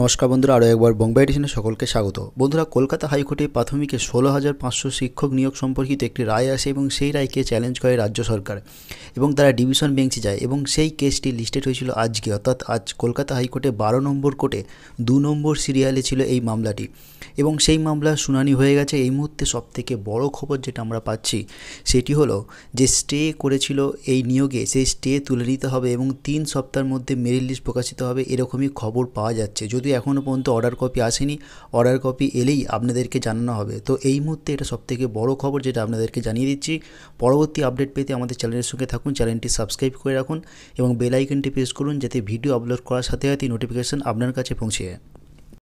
নমস্কার বন্ধুরা, আরও একবার বম্বে এডিশনে সকলকে স্বাগত। বন্ধুরা, কলকাতা হাইকোর্টে প্রাথমিকে ষোলো হাজার পাঁচশো শিক্ষক নিয়োগ সম্পর্কিত একটি রায় আসে এবং সেই রায়কে চ্যালেঞ্জ করে রাজ্য সরকার এবং তারা ডিভিশন বেঞ্চে যায় এবং সেই কেসটি লিস্টেড হয়েছিল আজকে, অর্থাৎ আজ কলকাতা হাইকোর্টে বারো নম্বর কোর্টে দু নম্বর সিরিয়ালে ছিল এই মামলাটি। এবং সেই মামলার শুনানি হয়ে গেছে। এই মুহূর্তে সবথেকে বড় খবর যেটা আমরা পাচ্ছি, সেটি হলো যে স্টে করেছিল এই নিয়োগে, সেই স্টে তুলে নিতে হবে এবং তিন সপ্তাহের মধ্যে মেরিট লিস্ট প্রকাশিত হবে, এরকমই খবর পাওয়া যাচ্ছে। যদিও এখনও পর্যন্ত অর্ডার কপি আসেনি অর্ডার কপি এলেই আপনাদেরকে জানানো হবে। তো এই মুহূর্তে এটা সবথেকে বড় খবর যেটা আপনাদেরকে জানিয়ে দিচ্ছি। পরবর্তী আপডেট পেতে আমাদের চ্যানেলের সঙ্গে থাকুন, চ্যানেলটি সাবস্ক্রাইব করে রাখুন এবং বেল আইকনটি প্রেস করুন, যাতে ভিডিও আপলোড করার সাথে সাথে নোটিফিকেশান আপনার কাছে পৌঁছে যায়।